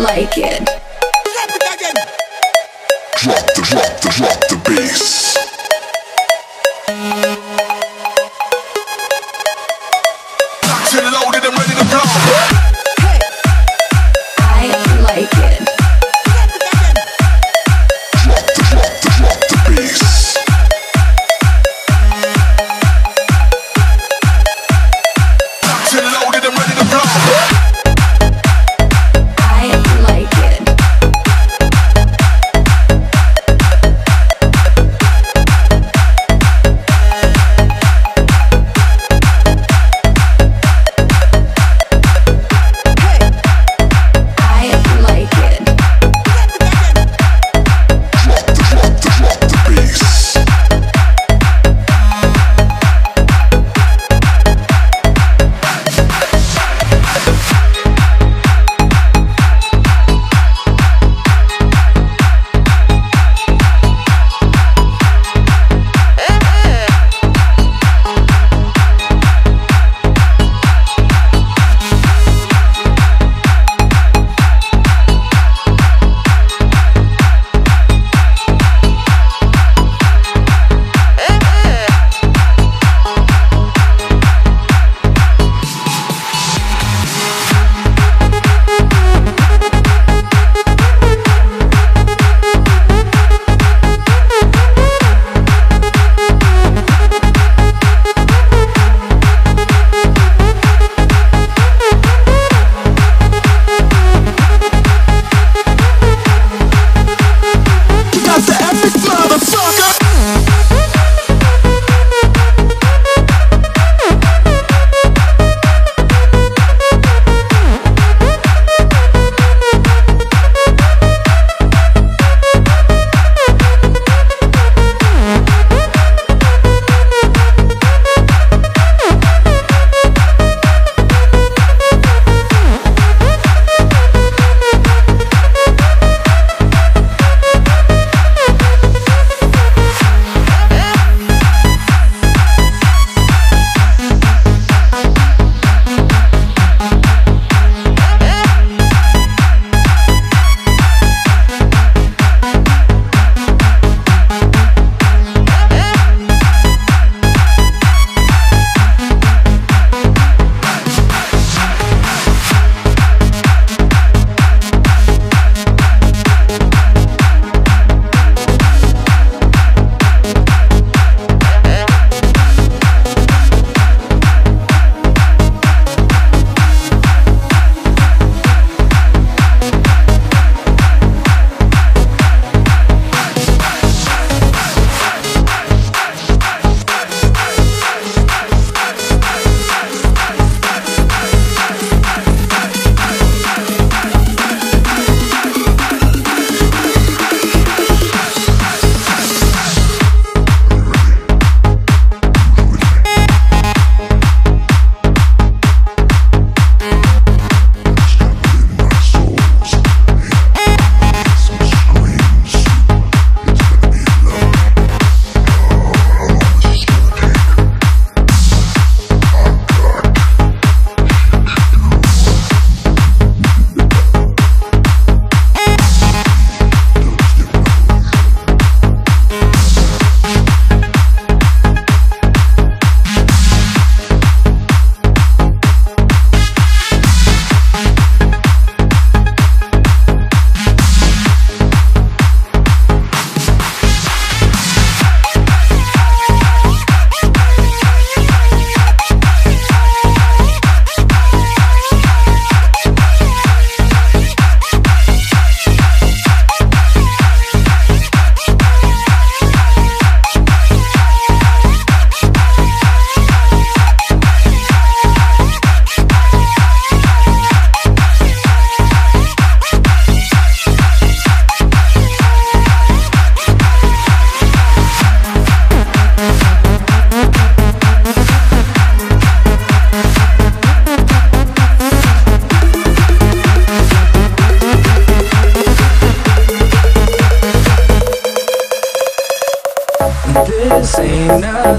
like it. Drop the, drop the, drop the bass. Locked and loaded and ready to blow.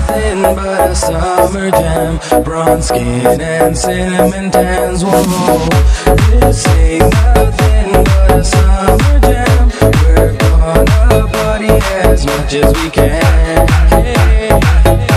Nothing but a summer jam. Bronze skin and cinnamon tans. Whoa, this ain't nothing but a summer jam. We're gonna party as much as we can. Hey.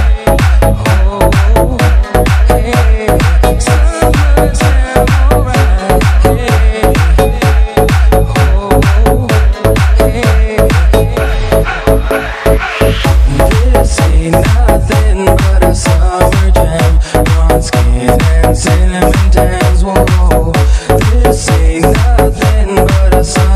cause